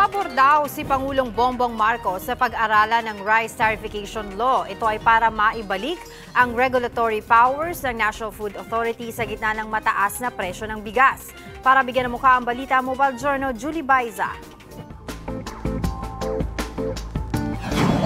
Pabor daw si Pangulong Bongbong Marcos sa pag-aralan ng Rice Tarification Law. Ito ay para maibalik ang regulatory powers ng National Food Authority sa gitna ng mataas na presyo ng bigas. Para bigyan ng mukha ang balita, Mobile Journal, Julie Baiza.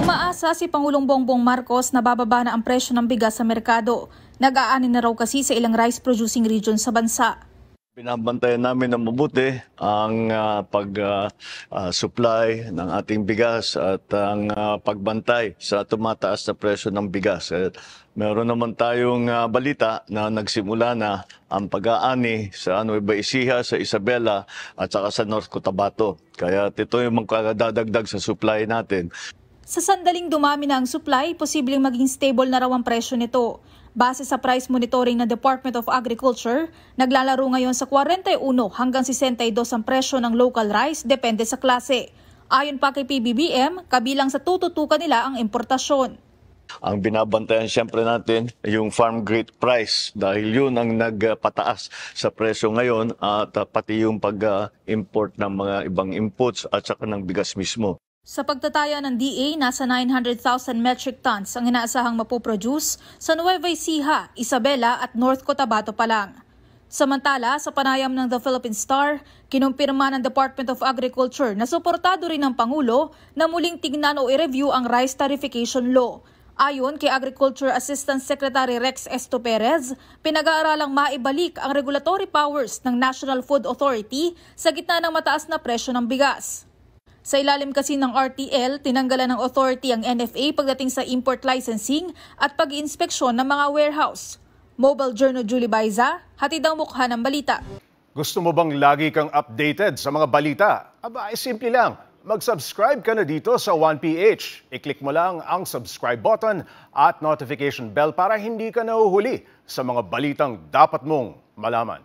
Umaasa si Pangulong Bongbong Marcos na bababa na ang presyo ng bigas sa merkado. Nag-aani na raw kasi sa ilang rice producing region sa bansa. Binabantayan namin ng mabuti ang uh, pag-supply uh, uh, ng ating bigas at ang uh, pagbantay sa tumataas na presyo ng bigas. At meron naman tayong uh, balita na nagsimula na ang pag-aani sa Nueva Ecija, sa Isabela at saka sa North Cotabato. Kaya ito yung magkakadadagdag sa supply natin. Sa sandaling dumami na ang supply, posibleng maging stable na raw ang presyo nito. Base sa price monitoring ng Department of Agriculture, naglalaro ngayon sa 41 hanggang 62 ang presyo ng local rice depende sa klase. Ayon pa kay PBBM, kabilang sa tututukan nila ang importasyon. Ang binabantayan siyempre natin yung farm grade price dahil yun ang nagpataas sa presyo ngayon at pati yung pag-import ng mga ibang inputs at saka ng bigas mismo. Sa pagtataya ng DA, nasa 900,000 metric tons ang inaasahang mapoproduce sa Nueva Ecija, Isabela at North Cotabato pa lang. Samantala, sa panayam ng The Philippine Star, kinumpirma ng Department of Agriculture na suportado rin ng Pangulo na muling tignan o i-review ang Rice Tarification Law. Ayon kay Agriculture Assistant Secretary Rex Esto Perez, pinag-aaralang maibalik ang regulatory powers ng National Food Authority sa gitna ng mataas na presyo ng bigas. Sa ilalim kasi ng RTL, tinanggalan ng authority ang NFA pagdating sa import licensing at pag-iinspeksyon ng mga warehouse. Mobile Journal Julie Baiza, hatid ang mukha ng balita. Gusto mo bang lagi kang updated sa mga balita? Aba, ay simple lang. Mag-subscribe ka na dito sa 1PH. I-click mo lang ang subscribe button at notification bell para hindi ka nahuhuli sa mga balitang dapat mong malaman.